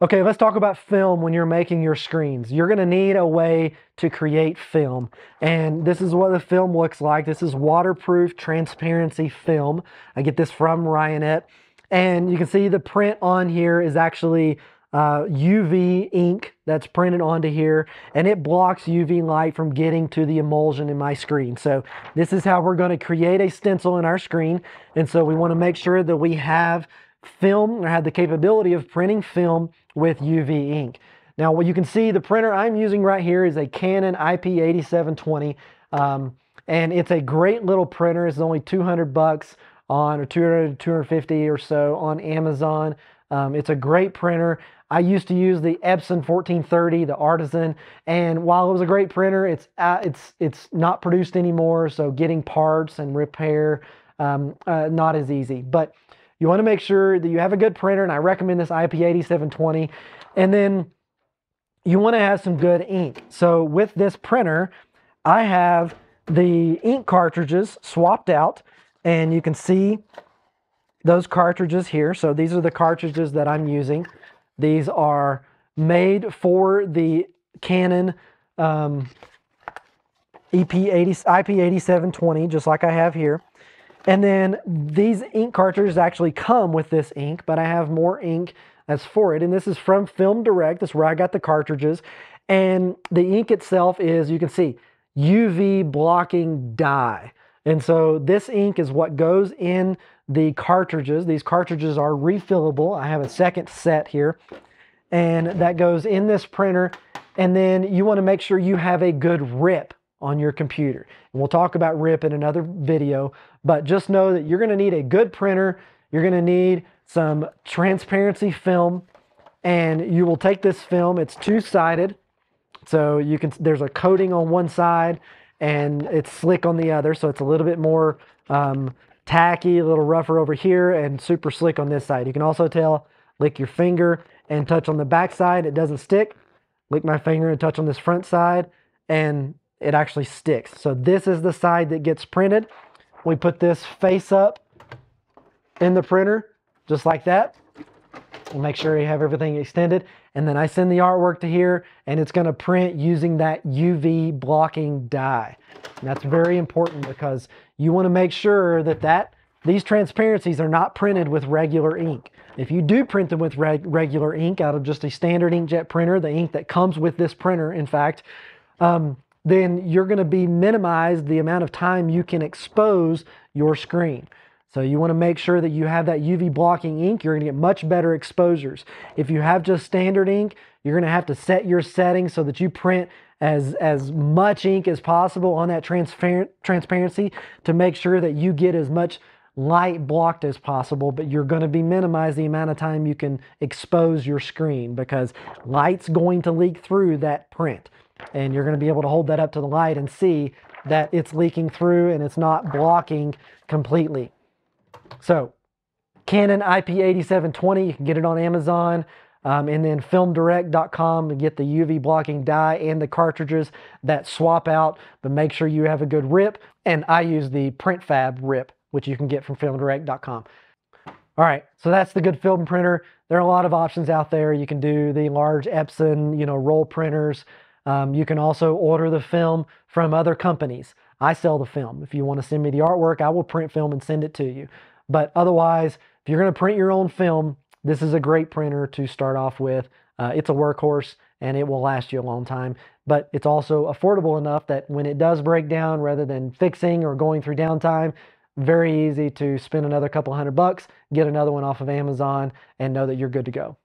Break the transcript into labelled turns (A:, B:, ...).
A: Okay, let's talk about film when you're making your screens. You're gonna need a way to create film. And this is what the film looks like. This is waterproof transparency film. I get this from Ryonet. And you can see the print on here is actually uh, UV ink that's printed onto here and it blocks UV light from getting to the emulsion in my screen. So this is how we're gonna create a stencil in our screen. And so we wanna make sure that we have film or have the capability of printing film with UV ink. Now what you can see the printer I'm using right here is a Canon IP8720 um, and it's a great little printer. It's only 200 bucks on or 200 250 or so on Amazon. Um, it's a great printer. I used to use the Epson 1430, the Artisan, and while it was a great printer, it's uh, it's it's not produced anymore. So getting parts and repair um, uh, not as easy. But you want to make sure that you have a good printer, and I recommend this IP8720. And then you want to have some good ink. So with this printer, I have the ink cartridges swapped out, and you can see those cartridges here. So these are the cartridges that I'm using. These are made for the Canon um, EP80, IP8720, just like I have here. And then these ink cartridges actually come with this ink, but I have more ink as for it. And this is from Film Direct. That's where I got the cartridges. And the ink itself is, you can see, UV blocking dye. And so this ink is what goes in the cartridges. These cartridges are refillable. I have a second set here. And that goes in this printer. And then you want to make sure you have a good rip on your computer. And we'll talk about RIP in another video, but just know that you're going to need a good printer. You're going to need some transparency film and you will take this film. It's two-sided. So you can there's a coating on one side and it's slick on the other. So it's a little bit more um, tacky, a little rougher over here and super slick on this side. You can also tell, lick your finger and touch on the back side. It doesn't stick. Lick my finger and touch on this front side and it actually sticks. So this is the side that gets printed. We put this face up in the printer, just like that. We'll make sure you have everything extended. And then I send the artwork to here and it's gonna print using that UV blocking dye. And that's very important because you wanna make sure that, that these transparencies are not printed with regular ink. If you do print them with reg regular ink out of just a standard inkjet printer, the ink that comes with this printer, in fact, um, then you're going to be minimized the amount of time you can expose your screen. So you want to make sure that you have that UV blocking ink. You're going to get much better exposures. If you have just standard ink, you're going to have to set your settings so that you print as, as much ink as possible on that transparent transparency to make sure that you get as much light blocked as possible, but you're going to be minimize the amount of time you can expose your screen because light's going to leak through that print and you're going to be able to hold that up to the light and see that it's leaking through and it's not blocking completely. So Canon IP8720, you can get it on Amazon. Um, and then filmdirect.com to get the UV blocking dye and the cartridges that swap out, but make sure you have a good rip. And I use the PrintFab rip, which you can get from filmdirect.com. All right, so that's the good film printer. There are a lot of options out there. You can do the large Epson, you know, roll printers. Um, you can also order the film from other companies. I sell the film. If you want to send me the artwork, I will print film and send it to you. But otherwise, if you're going to print your own film, this is a great printer to start off with. Uh, it's a workhorse and it will last you a long time, but it's also affordable enough that when it does break down, rather than fixing or going through downtime, very easy to spend another couple hundred bucks, get another one off of Amazon, and know that you're good to go.